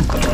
Ooh.